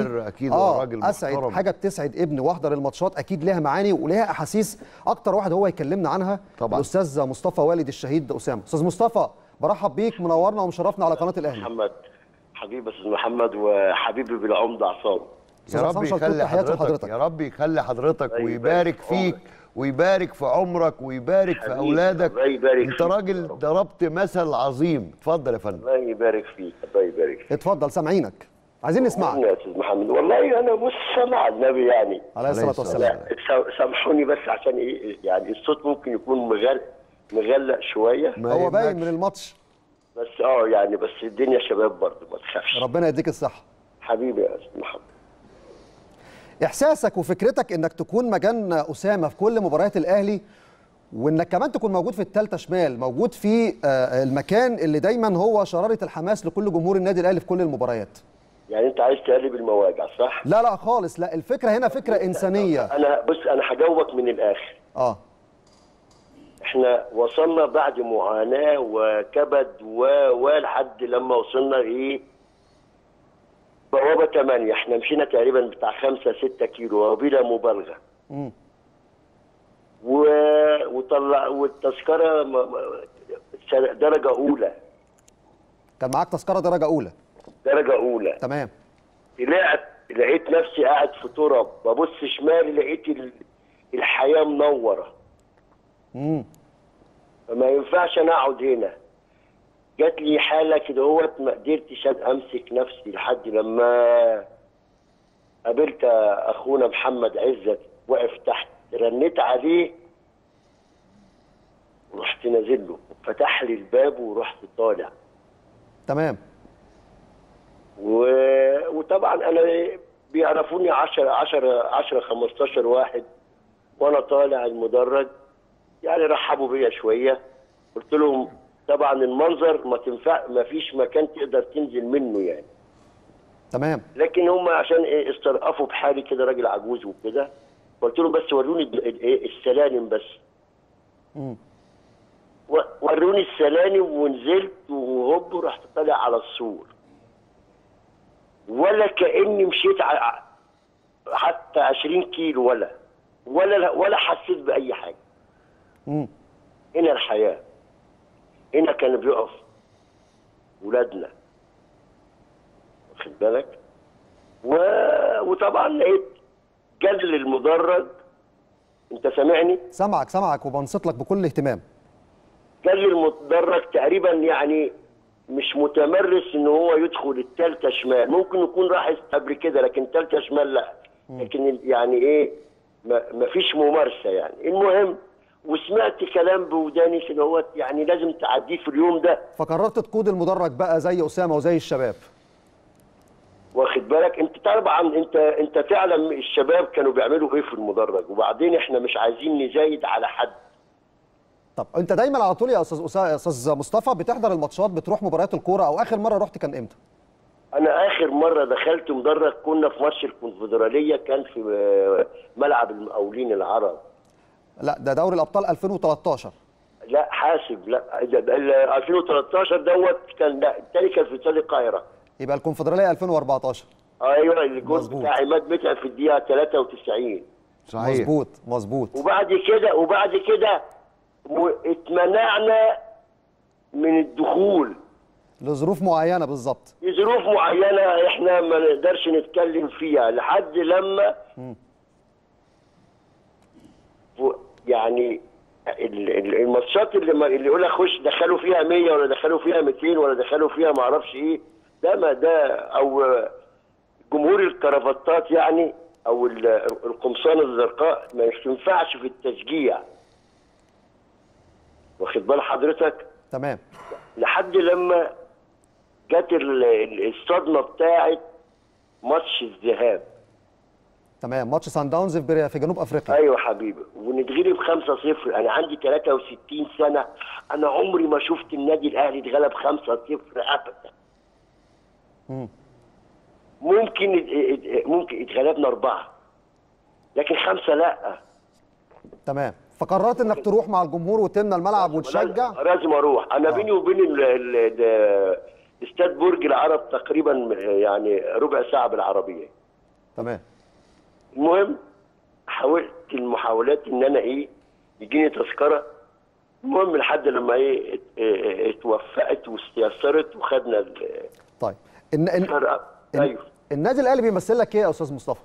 أكيد آه راجل أسعد محترم. حاجة بتسعد ابني واحضر الماتشات أكيد ليها معاني وليها أحاسيس أكتر واحد هو يكلمنا عنها طبعاً. الأستاذ مصطفى والد الشهيد أسامة أستاذ مصطفى برحب بيك منورنا ومشرفنا على قناة الأهلي محمد حبيبي أستاذ محمد وحبيبي بالعمدة عصام يا رب يخلي حضرتك لحضرتك. يا رب يخلي حضرتك ويبارك يبارك في فيك عمرك. ويبارك في عمرك ويبارك في أولادك الله يبارك أنت راجل رب. ضربت مثل عظيم اتفضل يا فندم الله يبارك فيك الله يبارك فيك اتفضل سامعينك عايزين نسمعك. يا أستاذ محمد والله أنا بص سمع النبي يعني. عليه الصلاة والسلام. لا سا- سامحوني بس عشان إيه يعني الصوت ممكن يكون مغل مغلق شوية. ما هو باين. من الماتش. بس آه يعني بس الدنيا شباب برضه ما تخافش. ربنا يديك الصحة. حبيبي يا أستاذ محمد. إحساسك وفكرتك إنك تكون مكان أسامة في كل مباريات الأهلي وإنك كمان تكون موجود في الثالثه شمال موجود في آه، المكان اللي دايما هو شرارة الحماس لكل جمهور النادي الأهلي في كل المباريات. يعني انت عايز تقلب المواجع صح؟ لا لا خالص. لا الفكرة هنا فكرة إنسانية. أنا بص أنا هجاوبك من الآخر. آه. إحنا وصلنا بعد معاناة وكبد و و لحد لما وصلنا إيه بوابة 8 إحنا مشينا تقريبا بتاع 5 6 كيلو وبلا مبالغة. مم. و... وطلع والتذكرة درجة أولى. كان معاك تذكرة درجة أولى. درجة أولى. تمام. طلعت لقيت نفسي قاعد في تراب ببص شمالي لقيت ال... الحياة منورة. امم فما ينفعش أنا أقعد هنا. جات لي حالة كده هوت ما قدرتش أمسك نفسي لحد لما قابلت أخونا محمد عزت واقف تحت رنيت عليه ورحت نازل له فتح لي الباب ورحت طالع. تمام. و... وطبعا أنا بيعرفوني 10 10 10 15 واحد وأنا طالع المدرج يعني رحبوا بيا شوية. قلت لهم طبعا المنظر ما تنفع ما فيش مكان تقدر تنزل منه يعني. تمام. لكن هم عشان إيه استرقفوا بحالي كده راجل عجوز وكده. قلت لهم بس وروني إيه السلالم بس. مم. و- وروني السلالم ونزلت وهوب رحت طالع على السور. ولا كأني مشيت حتى 20 كيلو ولا ولا ولا حسيت بأي حاجة. مم. هنا الحياة هنا كان بيقف ولادنا. واخد بالك؟ و... وطبعا لقيت جدل المدرج. انت سامعني؟ سامعك سامعك وبنصت لك بكل اهتمام. جدل المدرج تقريبا يعني مش متمرس ان هو يدخل التالتة شمال. ممكن يكون راح قبل كده لكن تالتة شمال لا. لكن يعني إيه ما ما فيش ممارسة يعني. المهم وسمعت كلام بوداني كده هو يعني لازم تعديه في اليوم ده. فقررت تقود المدرج بقى زي أسامة وزي الشباب؟ واخد بالك؟ أنت طبعا انت أنت تعلم الشباب كانوا بيعملوا إيه في المدرج؟ وبعدين إحنا مش عايزين نزايد على حد. طب انت دايما على طول يا أستاذ أستاذ مصطفى بتحضر الماتشات بتروح مباريات الكورة أو آخر مرة رحت كان إمتى؟ أنا آخر مرة دخلت مدرج كنا في ماتش الكونفدرالية كان في آه، ملعب المقاولين العرب. لا ده دوري الأبطال 2013 لا حاسب لا ده- ده ال 2013 دوت كان لا التاني كان في استاد القاهرة. يبقى الكونفدرالية 2014 أيوه الجول. بتاع عماد متعب في الدقيقة 93 صحيح مظبوط مظبوط. وبعد كده وبعد كده م- اتمنعنا من الدخول. لظروف معينة بالظبط لظروف معينة إحنا ما نقدرش نتكلم فيها لحد لما يعني ال- ال- الماتشات اللي ما اللي يقول لك خش دخلوا فيها 100 ولا دخلوا فيها 200 ولا دخلوا فيها ما أعرفش إيه ده ما ده أو جمهور الكرافتات يعني أو ال- القمصان الزرقاء ما ينفعش في التشجيع. واخد بال حضرتك تمام. لحد لما جت ال- ال- الصدمة بتاعت ماتش الذهاب. تمام. ماتش سان داونز في جنوب أفريقيا. أيوه حبيبي. ونتغلب 5-0 أنا عندي 63 سنة. أنا عمري ما شفت النادي الأهلي اتغلب 5-0 ابدا. مم. ممكن ممكن اتغلبنا أربعة. لكن خمسة لأ. تمام. فقررت إنك تروح مع الجمهور وتمنى الملعب وتشجع؟ لازم أروح. أنا آه. بيني وبين ال- ال- ال- استاد برج العرب تقريبا يعني ربع ساعة بالعربية. تمام. المهم حاولت المحاولات إن أنا إيه يجيني تذكرة. المهم لحد لما إيه اه- اتوفقت واستيسرت وخدنا ال- طيب. إن إن أيوه. النادي الأهلي بيمثل لك إيه يا أستاذ مصطفى؟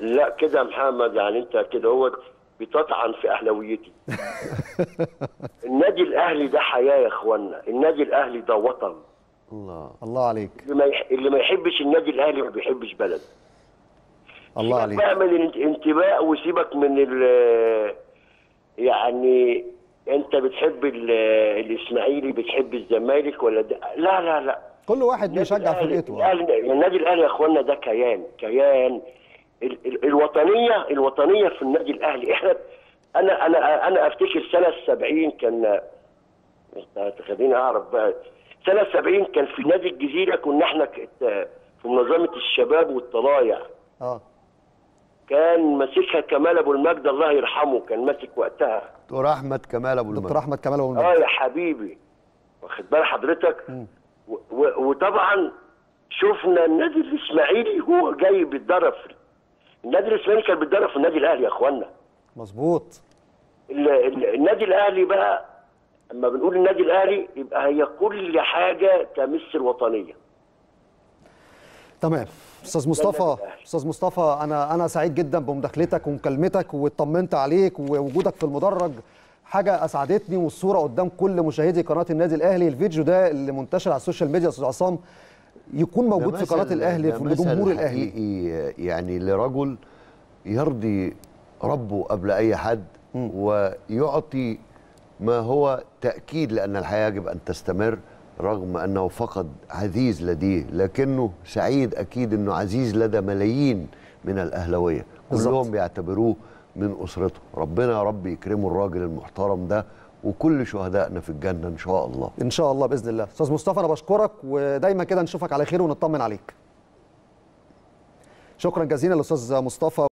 لا كده يا محمد يعني أنت كده هو بتطعن في اهلاويتي النادي الأهلي ده حياة يا إخوانا. النادي الأهلي ده وطن. الله. الله عليك. اللي ما يح- اللي ما يحبش النادي الأهلي ما بيحبش بلد الله عليك. بقى من الانتماء وسيبك من ال يعني أنت بتحب ال- الإسماعيلي بتحب الزمالك ولا ده لا لا لا. كل واحد بيشجع فرقته. النادي الأهلي يا إخوانا ده كيان. كيان الوطنية الوطنية في النادي الأهلي. إحنا أنا أنا أنا أفتكر سنة 70 كان خليني أعرف بقى. سنة 70 كان في نادي الجزيرة كنا إحنا ك- في منظمة الشباب والطلايع. آه. كان ماسكها كمال أبو المجد الله يرحمه كان ماسك وقتها. دكتور أحمد كمال أبو دكتور المجد أحمد كمال أبو آه المجد يا حبيبي. واخد بال حضرتك؟ وطبعا شفنا النادي الإسماعيلي هو جاي بيتدرب في النادي الاسماعيلي كان بيتدرب في النادي الأهلي يا إخوانا. مظبوط. ال- ال- النادي الأهلي بقى اما بنقول النادي الأهلي يبقى هي كل حاجة تمس الوطنيه تمام. أستاذ مصطفى. أستاذ مصطفى أنا أنا سعيد جدا بمداخلتك ومكالمتك واطمنت عليك ووجودك في المدرج. حاجة أسعدتني والصورة قدام كل مشاهدي قناة النادي الأهلي. الفيديو ده اللي منتشر على ال social media يا أستاذ عصام يكون موجود في قناة الأهلي في مثل لجمهور الاهلي يعني لرجل يرضي ربه قبل أي حد ويعطي ما هو تأكيد لأن الحياة يجب أن تستمر رغم أنه فقد عزيز لديه لكنه سعيد أكيد أنه عزيز لدى ملايين من الأهلاوية. كلهم بيعتبروه من أسرته. ربنا يا رب يكرمه الراجل المحترم ده وكل شهدائنا في الجنة إن شاء الله. إن شاء الله بإذن الله. أستاذ مصطفى أنا بشكرك ودايما كده نشوفك على خير ونطمن عليك. شكرا جزيلا للأستاذ مصطفى.